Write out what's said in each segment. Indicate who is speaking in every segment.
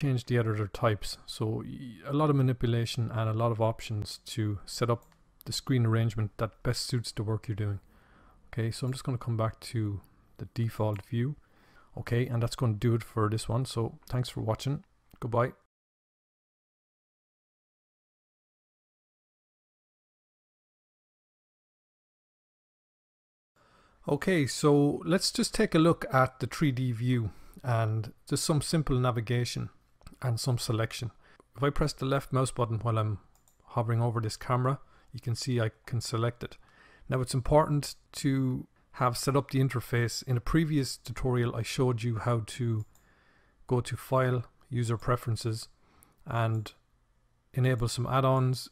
Speaker 1: change the editor types. So a lot of manipulation and a lot of options to set up the screen arrangement that best suits the work you're doing. Okay, so I'm just going to come back to the default view. Okay, and that's going to do it for this one. So thanks for watching. Goodbye. Okay, so let's just take a look at the 3D view and just some simple navigation and some selection. If I press the left mouse button while I'm hovering over this camera, you can see I can select it. Now it's important to have set up the interface. In a previous tutorial I showed you how to go to File, User Preferences and enable some add-ons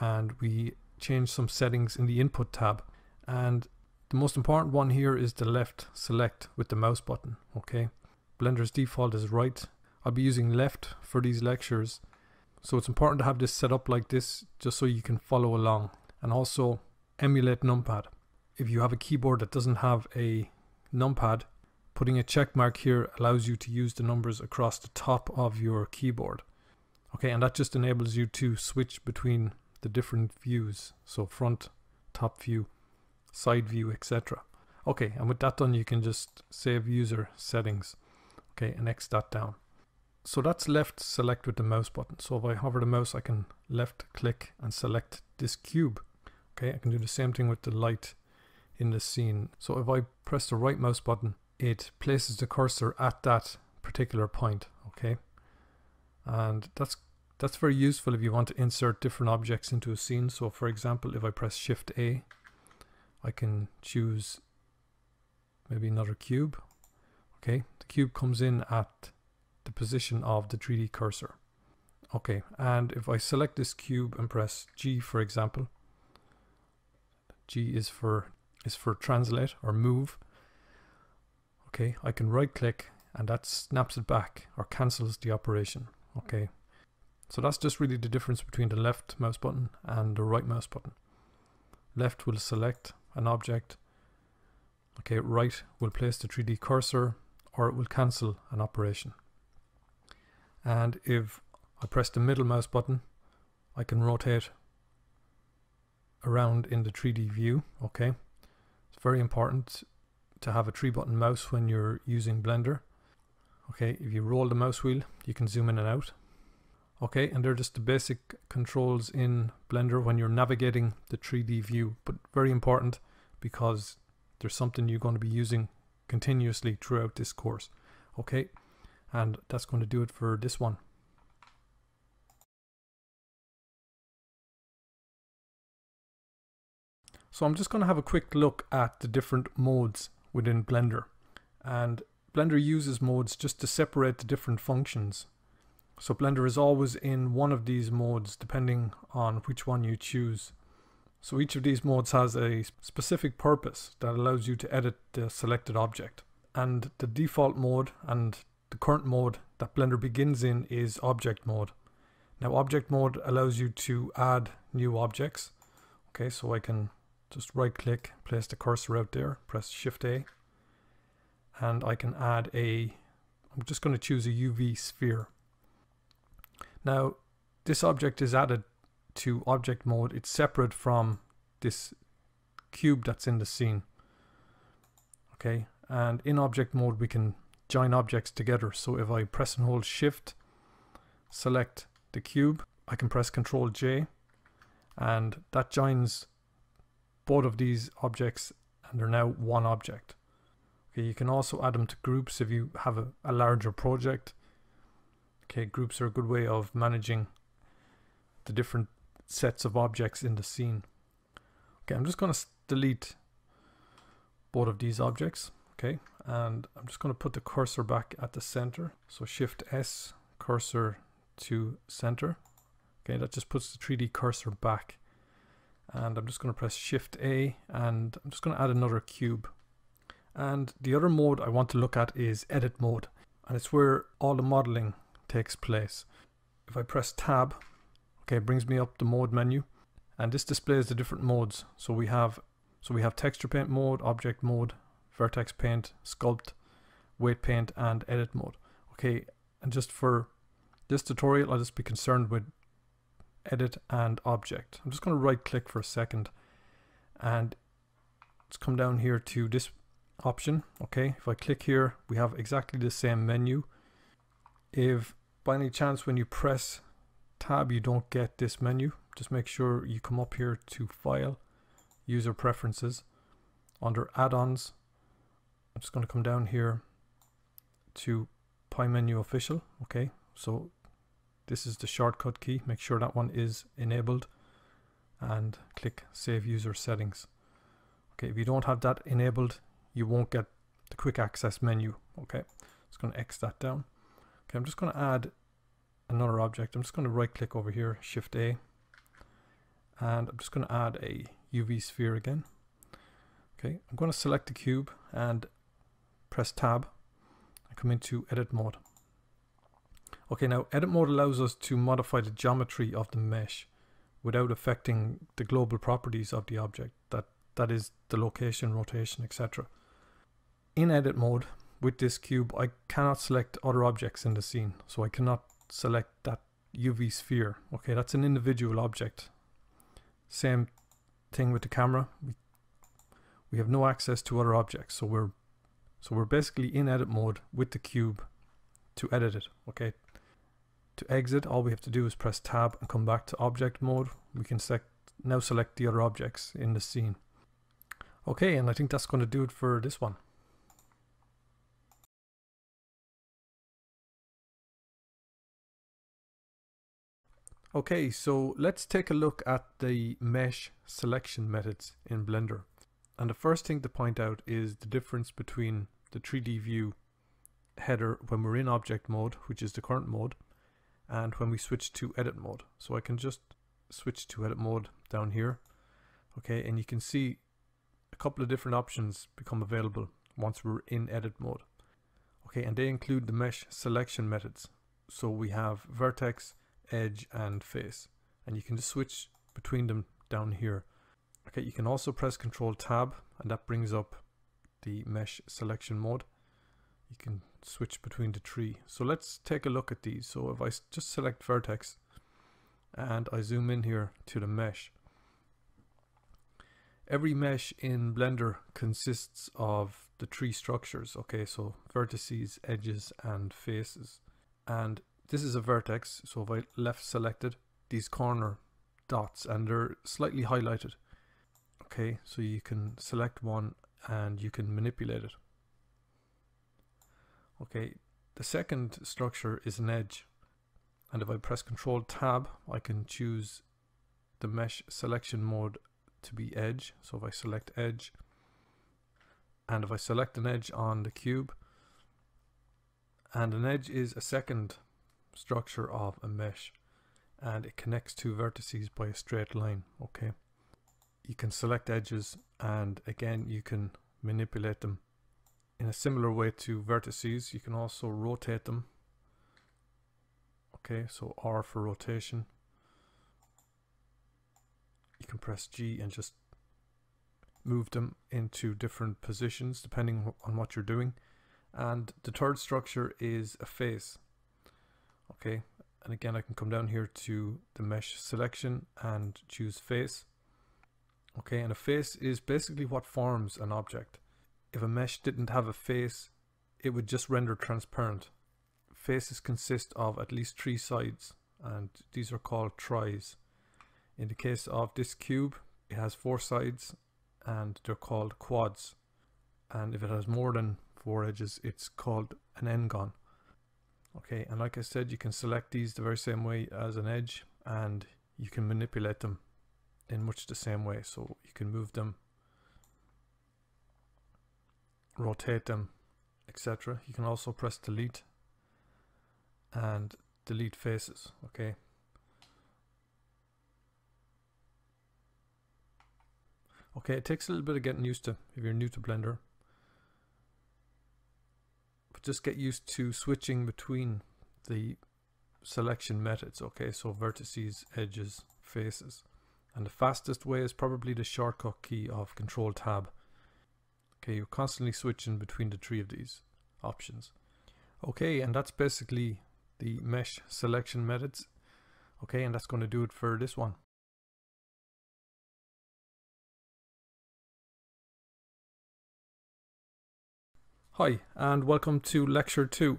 Speaker 1: and we change some settings in the Input tab and the most important one here is the left select with the mouse button okay Blender's default is right I'll be using left for these lectures. So it's important to have this set up like this just so you can follow along. And also emulate numpad. If you have a keyboard that doesn't have a numpad putting a check mark here allows you to use the numbers across the top of your keyboard. Okay and that just enables you to switch between the different views. So front top view side view etc okay and with that done you can just save user settings. Okay and X that down so that's left select with the mouse button. So if I hover the mouse, I can left click and select this cube. Okay, I can do the same thing with the light in the scene. So if I press the right mouse button, it places the cursor at that particular point. Okay, and that's that's very useful if you want to insert different objects into a scene. So for example, if I press Shift A, I can choose maybe another cube. Okay, the cube comes in at the position of the 3D cursor. Okay, and if I select this cube and press G for example, G is for is for translate or move. Okay, I can right click and that snaps it back or cancels the operation. Okay, so that's just really the difference between the left mouse button and the right mouse button. Left will select an object. Okay, right will place the 3D cursor or it will cancel an operation and if I press the middle mouse button I can rotate around in the 3D view okay? It's very important to have a three button mouse when you're using blender okay? If you roll the mouse wheel you can zoom in and out okay? And they're just the basic controls in blender when you're navigating the 3D view but very important because there's something you're going to be using continuously throughout this course okay and that's going to do it for this one. So I'm just going to have a quick look at the different modes within Blender. And Blender uses modes just to separate the different functions. So Blender is always in one of these modes depending on which one you choose. So each of these modes has a specific purpose that allows you to edit the selected object. And the default mode and the current mode that Blender begins in is object mode. Now object mode allows you to add new objects. Okay, so I can just right click, place the cursor out there, press Shift A, and I can add a, I'm just going to choose a UV sphere. Now this object is added to object mode, it's separate from this cube that's in the scene. Okay, and in object mode we can join objects together. So if I press and hold shift, select the cube, I can press control J and that joins both of these objects and they're now one object. Okay, you can also add them to groups if you have a, a larger project. Okay, groups are a good way of managing the different sets of objects in the scene. Okay, I'm just going to delete both of these objects. Okay, and I'm just going to put the cursor back at the center. So Shift S, cursor to center. Okay, that just puts the 3D cursor back. And I'm just going to press Shift A and I'm just going to add another cube. And the other mode I want to look at is edit mode. And it's where all the modeling takes place. If I press tab, okay, it brings me up the mode menu. And this displays the different modes. So we have so we have texture paint mode, object mode, vertex paint, sculpt, weight paint and edit mode. Okay, and just for This tutorial I'll just be concerned with edit and object. I'm just going to right click for a second and let's come down here to this option. Okay, if I click here, we have exactly the same menu. If by any chance when you press tab you don't get this menu, just make sure you come up here to File, User Preferences, under Add-ons. I'm just going to come down here to Pie Menu Official. Okay, so this is the shortcut key. Make sure that one is enabled and click Save User Settings. Okay, if you don't have that enabled, you won't get the quick access menu. Okay, just going to X that down. Okay, I'm just going to add another object. I'm just going to right click over here, Shift A, and I'm just going to add a UV sphere again. Okay, I'm going to select the cube and press Tab and come into Edit Mode. Okay, now edit mode allows us to modify the geometry of the mesh without affecting the global properties of the object, that, that is the location, rotation, etc. In edit mode, with this cube, I cannot select other objects in the scene, so I cannot select that UV sphere. Okay, that's an individual object. Same thing with the camera. We, we have no access to other objects, so we're so we're basically in edit mode with the cube to edit it. Okay, to exit, all we have to do is press tab and come back to object mode. We can select, now select the other objects in the scene. Okay, and I think that's going to do it for this one. Okay, so let's take a look at the mesh selection methods in Blender. And the first thing to point out is the difference between the 3D view header when we're in object mode, which is the current mode, and when we switch to edit mode. So I can just switch to edit mode down here. Okay, and you can see a couple of different options become available once we're in edit mode. Okay, and they include the mesh selection methods. So we have vertex, edge, and face. And you can just switch between them down here. Okay, you can also press Control Tab, and that brings up the mesh selection mode. You can switch between the three. So let's take a look at these. So if I just select vertex and I zoom in here to the mesh, every mesh in Blender consists of the three structures. Okay, so vertices, edges, and faces. And this is a vertex. So if I left selected, these corner dots and they're slightly highlighted. Okay, so you can select one and you can manipulate it. Okay, the second structure is an edge. And if I press Control Tab, I can choose the mesh selection mode to be edge. So if I select edge, and if I select an edge on the cube, and an edge is a second structure of a mesh, and it connects two vertices by a straight line. Okay, you can select edges, and again, you can manipulate them in a similar way to vertices, you can also rotate them. Okay, so R for rotation. You can press G and just move them into different positions depending on what you're doing. And the third structure is a face. Okay, and again I can come down here to the mesh selection and choose face. Okay, and a face is basically what forms an object if a mesh didn't have a face, it would just render transparent. Faces consist of at least three sides, and these are called tris. In the case of this cube, it has four sides, and they're called quads. And if it has more than four edges, it's called an n-gon. Okay, and like I said, you can select these the very same way as an edge, and you can manipulate them in much the same way. So you can move them rotate them, etc. You can also press delete and delete faces, okay? Okay, it takes a little bit of getting used to if you're new to Blender. But just get used to switching between the selection methods, okay? So vertices, edges, faces. And the fastest way is probably the shortcut key of Control Tab. Okay, you're constantly switching between the three of these options. Okay, and that's basically the mesh selection methods. Okay, and that's going to do it for this one. Hi, and welcome to lecture 2.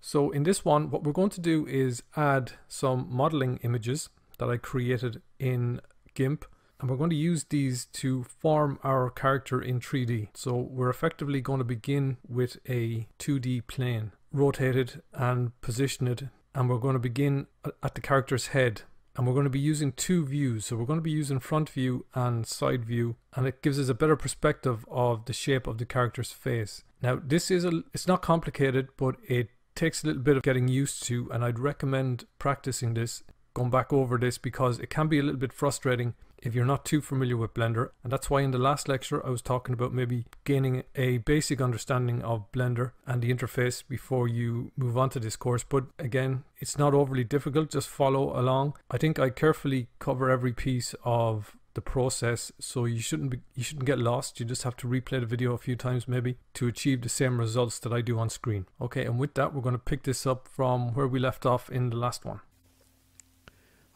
Speaker 1: So in this one, what we're going to do is add some modeling images that I created in GIMP and we're going to use these to form our character in 3D. So we're effectively going to begin with a 2D plane, rotate it and position it, and we're going to begin at the character's head. And we're going to be using two views. So we're going to be using front view and side view, and it gives us a better perspective of the shape of the character's face. Now, this is a, it's not complicated, but it takes a little bit of getting used to, and I'd recommend practicing this, going back over this because it can be a little bit frustrating if you're not too familiar with Blender. And that's why in the last lecture I was talking about maybe gaining a basic understanding of Blender and the interface before you move on to this course. But again, it's not overly difficult, just follow along. I think I carefully cover every piece of the process so you shouldn't be you shouldn't get lost you just have to replay the video a few times maybe to achieve the same results that I do on screen okay and with that we're going to pick this up from where we left off in the last one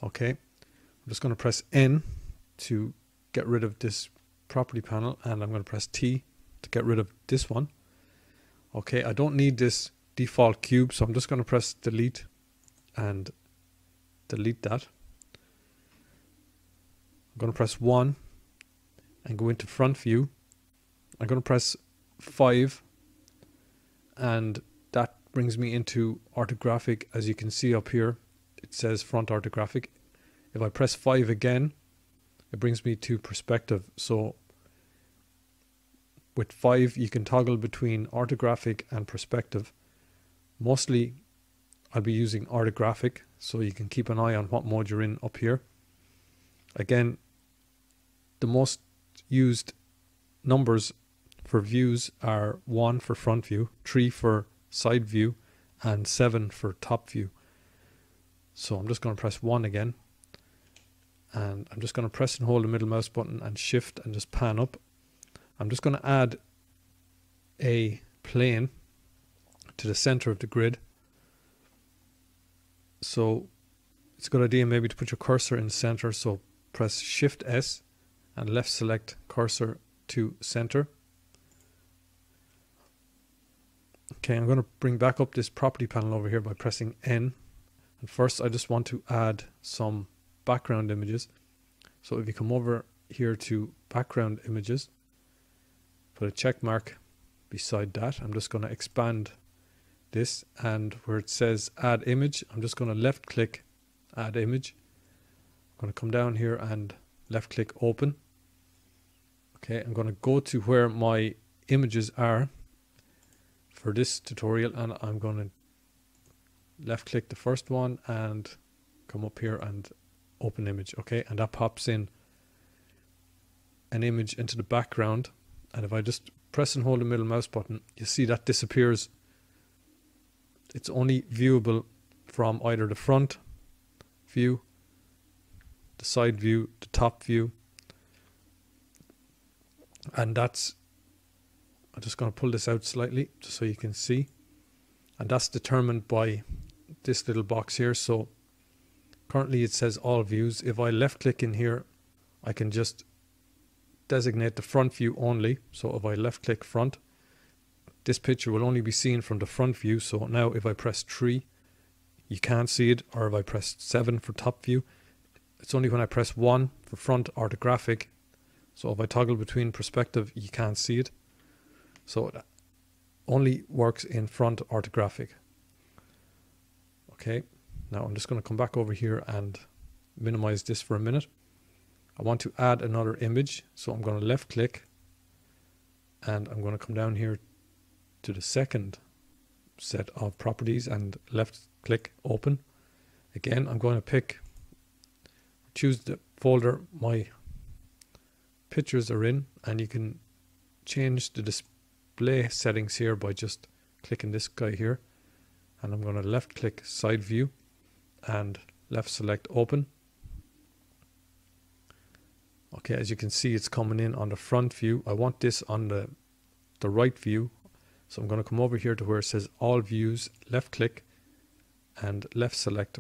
Speaker 1: okay I'm just going to press N to get rid of this property panel and I'm going to press T to get rid of this one. Okay, I don't need this default cube, so I'm just going to press delete and delete that. I'm going to press 1 and go into front view. I'm going to press 5 and that brings me into orthographic as you can see up here it says front orthographic if I press 5 again it brings me to perspective. So with five, you can toggle between orthographic and perspective. Mostly, I'll be using orthographic, so you can keep an eye on what mode you're in up here. Again, the most used numbers for views are 1 for front view, 3 for side view, and 7 for top view. So I'm just going to press 1 again and I'm just going to press and hold the middle mouse button and shift and just pan up. I'm just going to add a plane to the center of the grid. So it's a good idea maybe to put your cursor in center. So press Shift S and left select cursor to center. Okay, I'm going to bring back up this property panel over here by pressing N. And first I just want to add some background images. So if you come over here to background images, put a check mark beside that. I'm just going to expand this and where it says add image, I'm just going to left click add image. I'm going to come down here and left click open. Okay, I'm going to go to where my images are for this tutorial and I'm going to left click the first one and come up here and open image okay? And that pops in an image into the background. And if I just press and hold the middle mouse button you see that disappears. It's only viewable from either the front view the side view the top view. And that's I'm just going to pull this out slightly just so you can see. And that's determined by this little box here so Currently it says all views. If I left click in here, I can just designate the front view only. So if I left click front, this picture will only be seen from the front view. So now if I press 3, you can't see it. Or if I press 7 for top view, it's only when I press 1 for front orthographic. So if I toggle between perspective, you can't see it. So it only works in front orthographic. Okay. Now I'm just going to come back over here and minimize this for a minute. I want to add another image. So I'm going to left click and I'm going to come down here to the second set of properties and left click open. Again, I'm going to pick, choose the folder my pictures are in and you can change the display settings here by just clicking this guy here and I'm going to left click side view and left select open. Okay, as you can see, it's coming in on the front view. I want this on the, the right view. So I'm going to come over here to where it says all views, left click, and left select